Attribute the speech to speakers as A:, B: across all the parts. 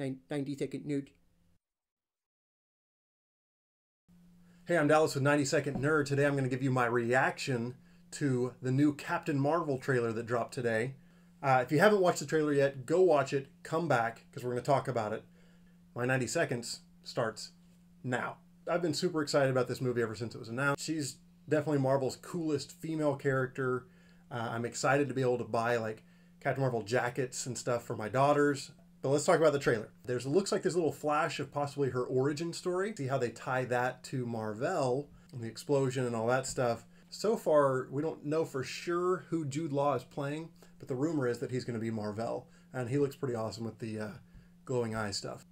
A: Nine, 90 second nerd. Hey, I'm Dallas with 90 Second Nerd. Today I'm going to give you my reaction to the new Captain Marvel trailer that dropped today. Uh, if you haven't watched the trailer yet, go watch it, come back, because we're going to talk about it. My 90 seconds starts now. I've been super excited about this movie ever since it was announced. She's definitely Marvel's coolest female character. Uh, I'm excited to be able to buy like Captain Marvel jackets and stuff for my daughters. But let's talk about the trailer. There's looks like there's a little flash of possibly her origin story. See how they tie that to Mar-Vell and the explosion and all that stuff. So far, we don't know for sure who Jude Law is playing, but the rumor is that he's going to be Mar-Vell, and he looks pretty awesome with the uh, glowing eye stuff.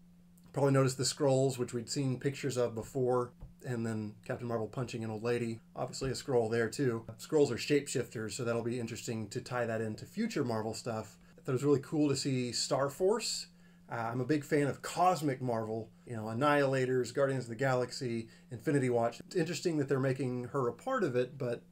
A: Probably noticed the Skrulls, which we'd seen pictures of before, and then Captain Marvel punching an old lady. Obviously, a Skrull there too. Skrulls are shapeshifters, so that'll be interesting to tie that into future Marvel stuff it was really cool to see Star Force. Uh, I'm a big fan of cosmic Marvel, you know, Annihilators, Guardians of the Galaxy, Infinity Watch. It's interesting that they're making her a part of it, but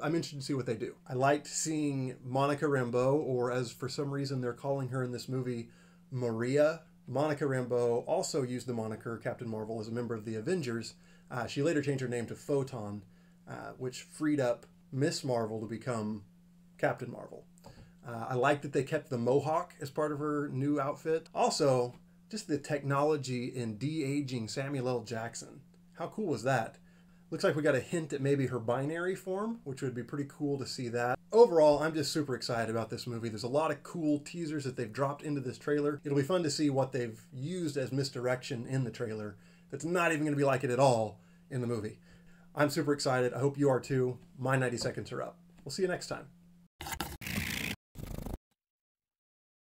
A: I'm interested to see what they do. I liked seeing Monica Rambeau, or as for some reason they're calling her in this movie, Maria. Monica Rambeau also used the moniker Captain Marvel as a member of the Avengers. Uh, she later changed her name to Photon, uh, which freed up Miss Marvel to become Captain Marvel. Uh, I like that they kept the mohawk as part of her new outfit. Also, just the technology in de-aging Samuel L. Jackson. How cool was that? Looks like we got a hint at maybe her binary form, which would be pretty cool to see that. Overall, I'm just super excited about this movie. There's a lot of cool teasers that they've dropped into this trailer. It'll be fun to see what they've used as misdirection in the trailer that's not even going to be like it at all in the movie. I'm super excited. I hope you are too. My 90 seconds are up. We'll see you next time.